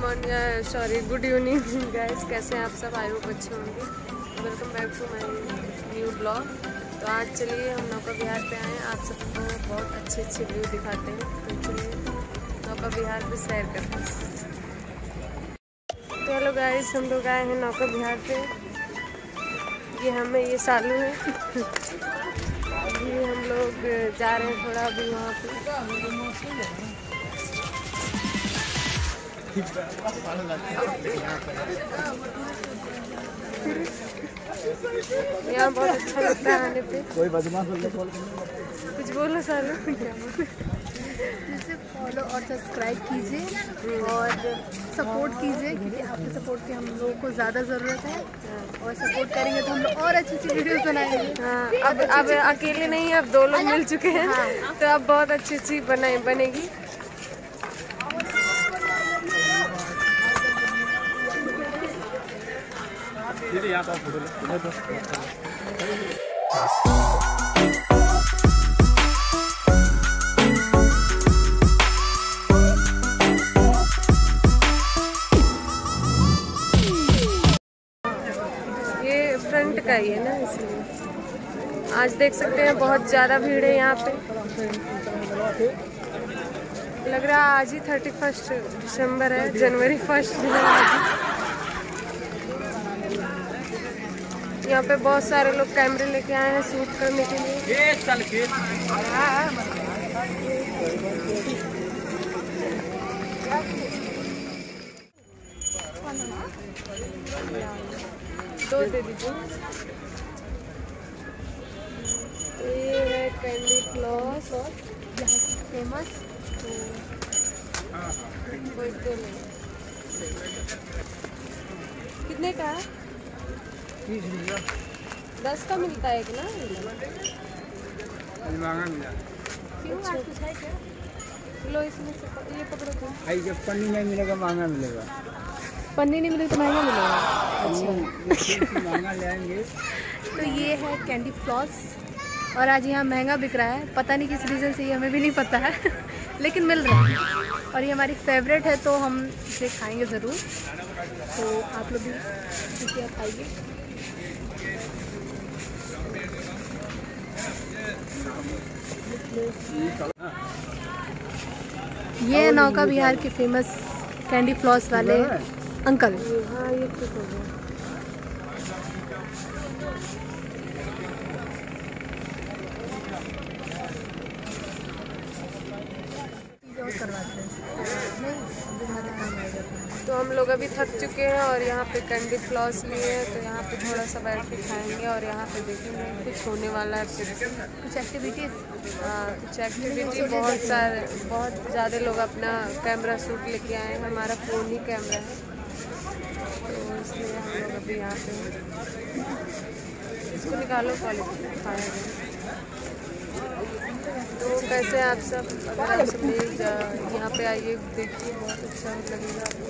Morning sorry good evening guys कैसे हैं आप सब? आई होप अच्छे होंगे। Welcome back to my new blog तो आज चलिए हम नौका बिहार पे आए हैं। आप सबको बहुत अच्छे अच्छे व्यू दिखाते हैं। तो चलिए नौका बिहार पे सैर करते हैं। तो हेलो गाइस हम लोग आए हैं नौका बिहार पे। ये हमें, ये सालू है। अभी हम लोग जा रहे हैं थोड़ा अभी वहाँ पे। यहाँ बहुत अच्छा लगता है आने पे। कोई बदमाश कॉल कुछ बोलो सालू जिसे फॉलो और सब्सक्राइब कीजिए और सपोर्ट कीजिए क्योंकि आपके सपोर्ट की हम लोगों को ज़्यादा ज़रूरत है। और सपोर्ट करेंगे तो हम लोग और अच्छी अच्छी वीडियोस बनाएँगे। हाँ अब अब अकेले नहीं अब दो लोग मिल चुके हैं। तो अब बहुत अच्छी अच्छी बनाए बनेगी। दीदी यहाँ फ़ोटो ये फ्रंट का ही है ना, इसलिए। आज देख सकते हैं बहुत ज़्यादा भीड़ है यहाँ पे। लग रहा आज ही थर्टी फ़र्स्ट दिसंबर है, जनवरी फ़र्स्ट जो है आज ही यहाँ पे बहुत सारे लोग कैमरे लेके आए हैं शूट करने के लिए। के दो दे दीजिए। तो ये है कैंडी फ्लॉस फ़ेमस कोई तो नहीं। कितने का है? दस का मिलता है एक ना? महँगा मिला। लो इसमें से ये पकड़ो तुम भाई जब पन्नी नहीं मिलेगा महँगा मिलेगा। पन्नी नहीं मिलेगी तो महँगा मिलेगा। अच्छा। महँगा ले आएँगे। तो ये है कैंडी फ्लॉस और आज यहाँ महँगा बिक रहा है। पता नहीं किस रीज़न से ये हमें भी नहीं पता है। लेकिन मिल रहा है। और ये हमारी फेवरेट है तो हम इसे खाएँगे ज़रूर। तो आप लोग भी इसे खाइए। ये नौका बिहार के फ़ेमस कैंडी फ्लॉस वाले अंकल। ये हाँ ये ठीक हो गया तो हम लोग अभी थक चुके हैं और यहाँ पे कैंडी फ्लॉस लिए हैं तो यहाँ पे थोड़ा सा बैठ के खाएँगे और यहाँ पे देखेंगे कुछ होने वाला है। फिर कुछ एक्टिविटीज़ कुछ एक्टिविटी बहुत सारे बहुत ज़्यादा लोग अपना कैमरा शूट लेके आए हैं हमारा फ़ोन ही कैमरा है। तो इसलिए हम लोग अभी यहाँ पे इसको निकालो क्वालिटी खाएँगे तो कैसे आप सब? अगर आप सब यहाँ पे आइए देखिए बहुत अच्छा लगेगा।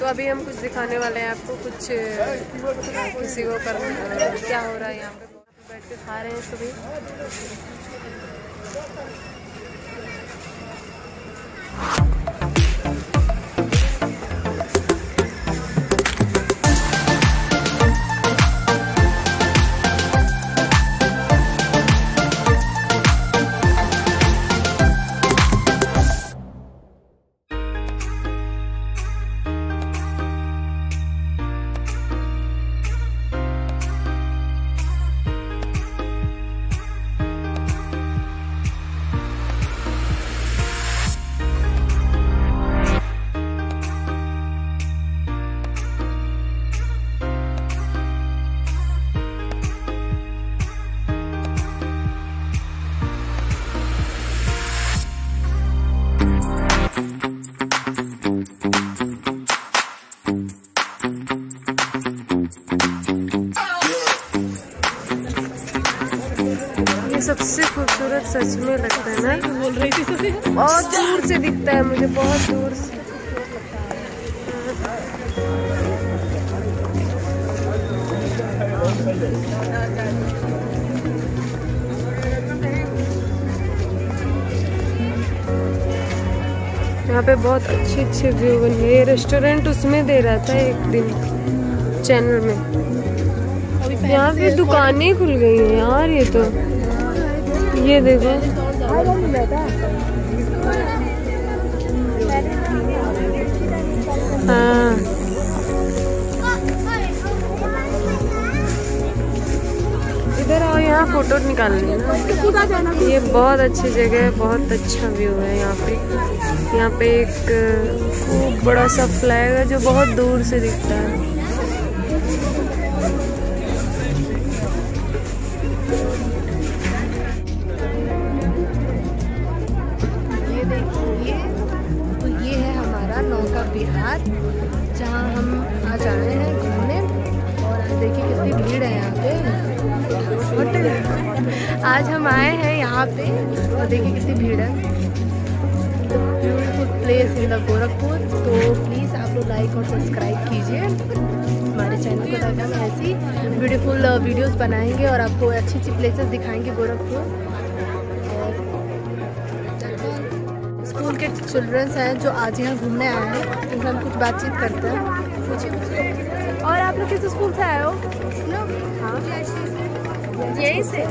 तो अभी हम कुछ दिखाने वाले हैं आपको, कुछ, किसी को कर क्या हो रहा है यहाँ पे? बैठ के खा रहे हैं सभी। दिखता है मुझे बहुत दूर से। यहाँ पे बहुत अच्छे अच्छे व्यू बन गए रेस्टोरेंट उसमें दे रहा था एक दिन चैनल में। यहाँ पे दुकानें खुल गई हैं यार ये तो। ये देखो। इधर आओ, यहाँ फ़ोटो निकालनी है ये बहुत अच्छी जगह है, बहुत अच्छा व्यू है यहाँ पे। यहाँ पे एक खूब बड़ा सा फ्लैग है जो बहुत दूर से दिखता है। आज हम आए हैं यहाँ पे और देखिए कितनी भीड़ है। Beautiful place in the Gorakhpur तो प्लीज़ आप लोग लाइक और सब्सक्राइब कीजिए। हमारे चैनल को ताकि हम ऐसी ब्यूटीफुल वीडियोस बनाएँगे और आपको अच्छी अच्छी प्लेसेस दिखाएँगे गोरखपुर स्कूल के चिल्ड्रंस हैं जो आज यहाँ घूमने आए हैं, उनसे हम कुछ बातचीत करते हैं। और आप लोग किस स्कूल से आए हो? हाँ। यही से?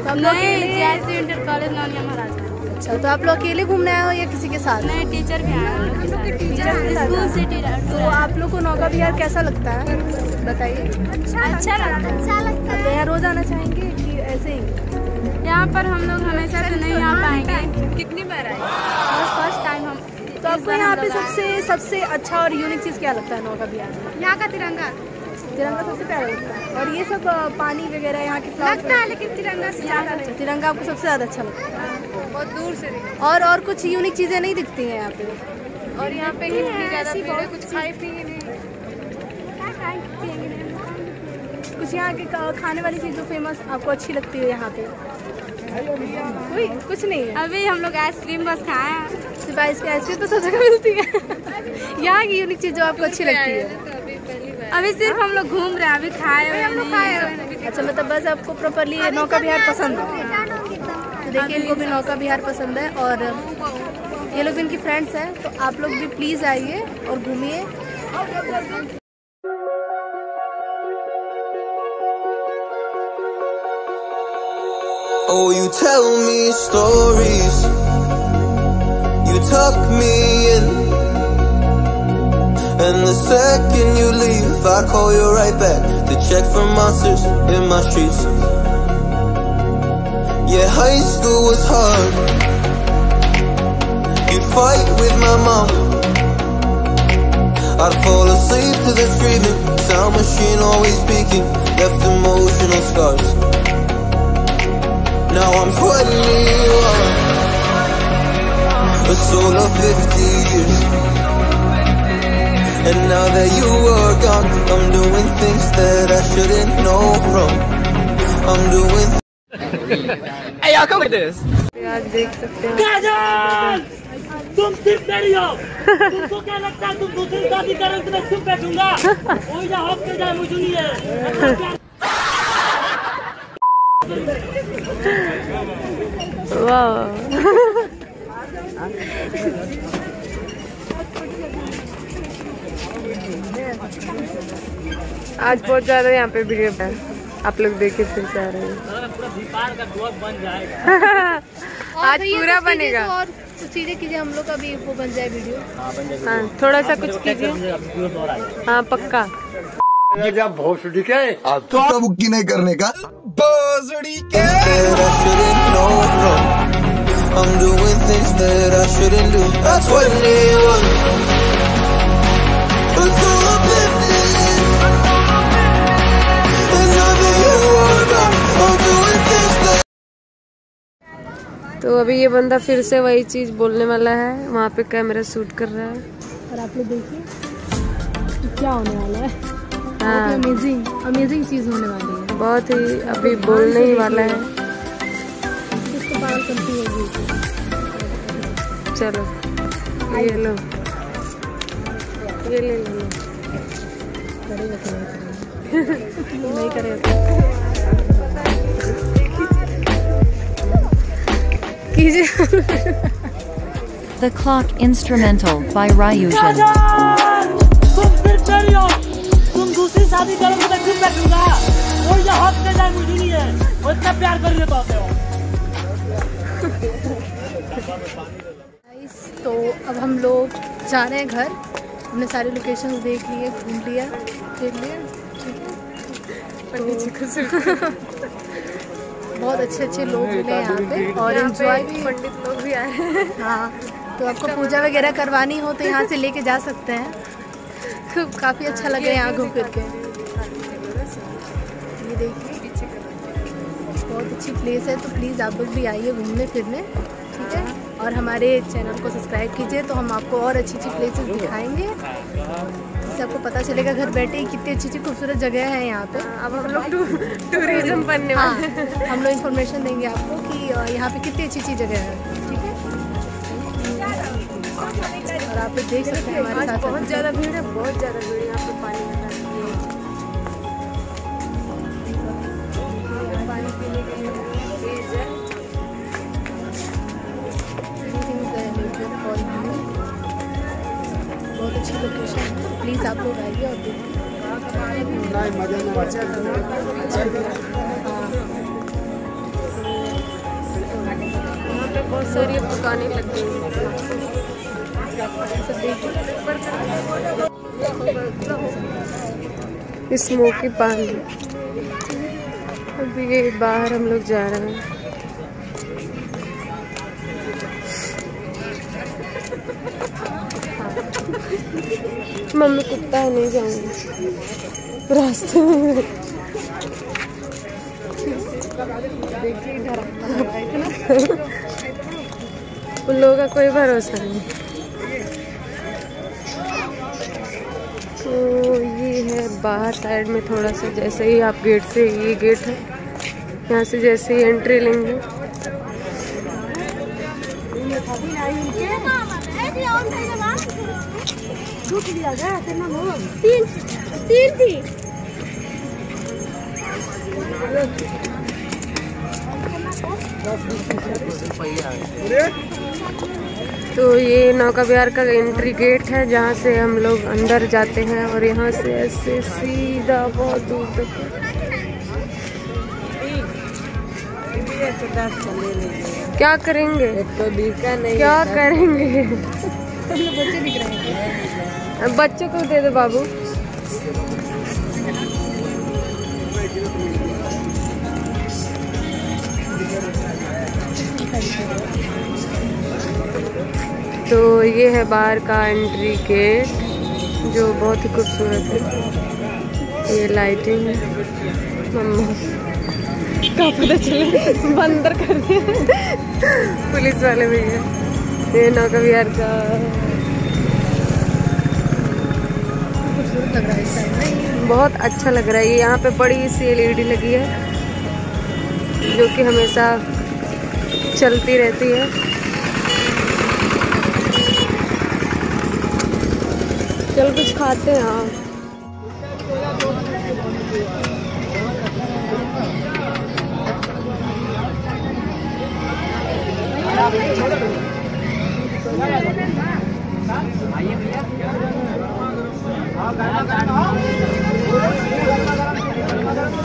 तो नहीं। इंटर कॉलेज नौनिया महाराज अच्छा तो आप लोग अकेले घूमने आए हो या किसी के साथ? नहीं टीचर भी आए हैं। लोग के साथ। स्कूल से तो आप लोग को नौका बिहार कैसा लगता है? बताइए। अच्छा अच्छा लगता है। यहाँ रोज आना चाहेंगे कि ऐसे ही? यहाँ पर हम लोग हमेशा तो नहीं आ पाएँगे। कितनी बार आए? फ़र्स्ट टाइम हम तो आपको यहाँ पे सबसे सबसे अच्छा और यूनिक चीज़ क्या लगता है नौका बिहार यहाँ का तिरंगा। तिरंगा सबसे प्यारा लगता है। और ये सब पानी वगैरह यहाँ के लगता है लेकिन तिरंगा से ज़्यादा अच्छा। तिरंगा आपको सबसे ज़्यादा अच्छा लगता है। बहुत दूर से और और कुछ यूनिक चीज़ें नहीं दिखती हैं यहाँ पे? और यहाँ पे इतनी ज़्यादा कुछ खाए पिए नहीं। कुछ यहाँ के खाने वाली चीज़ जो फ़ेमस आपको अच्छी लगती है यहाँ पे? कोई कुछ नहीं है। अभी हम लोग आइसक्रीम बस खाए हैं। सिर्फ़ आइस की आइसक्रीम तो सब जगह मिलती है। यहाँ की यूनिक चीज़ जो आपको अच्छी लगती है। अभी सिर्फ़ हम लोग घूम रहे हैं अभी खाए हुए हम लोग खाए हुए अच्छा मतलब बस आपको प्रॉपरली नौका बिहार पसंद है? तो। देखिए इनको भी नौका विहार पसंद है और ये लोग इनकी फ्रेंड्स हैं तो आप लोग भी प्लीज़ आइए और घूमिए। Oh, you tell me stories. You tuck me in. And the second you leave, I call you right back to check for monsters in my streets. Yeah, high school was hard. You'd fight with my mom. I'd fall asleep to the screaming. Sound machine always speaking. Left emotional scars. Now I'm 21 A soul of 50 years And now that you are gone I'm doing things that I shouldn't know from I'm doing Hey, y'all, come with this. आज देख सकते हैं काजल तुम सिर्फ मेरी हो तुमको क्या लगता है तुम दूसरी शादी करोगे तो मैं चुप बैठूंगा वही जा हक के जाए मुझे नहीं है वाह आज बहुत ज़्यादा यहाँ पे भीड़ है। आप लोग देखे फिर से आ रहे हैं। पूरा भोपाल का ब्लॉग बन जाएगा। आज पूरा बनेगा। और कुछ चीज़ें कीजिए हम लोग का भी वो बन जाए वीडियो। हाँ थोड़ा सा कुछ कीजिए। हाँ पक्का। तो कब बुक्की नहीं करने का। know from I'm doing things that I shouldn't do. At 21 A तो अभी ये बंदा फिर से वही चीज़ बोलने वाला है। वहाँ पे कैमरा शूट कर रहा है। और आप लोग देखिए क्या होने वाला है। हाँ। अमेजिंग अमेजिंग चीज़ होने वाली है। बहुत ही अभी बोलने ही वाला है। चलो ये लो। ये ले लो। नहीं करे कर ले पाते हो। गाइस तो अब हम लोग जा रहे हैं घर। हमने सारे लोकेशन देख लिए घूम लिया फिर लिया। पंडित जी को बहुत अच्छे अच्छे लोग मिले यहाँ पे और एंजॉय भी पंडित लोग भी आए। हैं हाँ तो आपको पूजा वगैरह करवानी हो तो यहाँ से लेके जा सकते हैं। काफ़ी अच्छा लगा यहाँ घूम फिर के। ये देखिए बहुत अच्छी प्लेस है तो प्लीज़ आप लोग भी आइए घूमने फिरने ठीक है? और हमारे चैनल को सब्सक्राइब कीजिए तो हम आपको और अच्छी अच्छी प्लेसेस दिखाएँगे। जिससे आपको पता चलेगा घर बैठे ही कितनी अच्छी अच्छी खूबसूरत जगह है यहाँ पे। अब हम लोग टूरिज़्म बनने हाँ वाले हैं हम लोग इन्फॉर्मेशन देंगे आपको कि यहाँ पे कितनी अच्छी अच्छी जगह है ठीक है? और आप देख सकते हैं हमारे साथ बहुत ज़्यादा भीड़ है बहुत ज़्यादा भीड़ है। लोकेशन प्लीज़ आप लोग आइए और देखिए। बहुत सारी दुकानें लगी हुई हैं स्मोकी पान अभी बाहर हम लोग जा रहे हैं। मम्मी कुत्ता है, नहीं जाऊँगी। रास्ते में उन लोगों का कोई भरोसा नहीं। तो ये है बाहर साइड में थोड़ा सा, जैसे ही आप गेट से, ये गेट है। यहाँ से जैसे ही एंट्री लेंगे। तो ये नौका विहार का एंट्री गेट है जहाँ से हम लोग अंदर जाते हैं और यहाँ से ऐसे सीधा बहुत दूर तक। क्या करेंगे? तो नहीं क्या करेंगे? बच्चों को दे दो बाबू। तो ये है बाहर का एंट्री गेट जो बहुत ही खूबसूरत है। ये लाइटिंग है मम्मा। का पता चले बंदर कर दिए पुलिस वाले भैया ये नौका विहार का बहुत अच्छा लग रहा है ये, यहाँ पे बड़ी सी एलईडी लगी है, जो कि हमेशा चलती रहती है। चल कुछ खाते हैं हाँ। आइए भैया। हाँ गर्मा गर्म हो गर्मा गर्म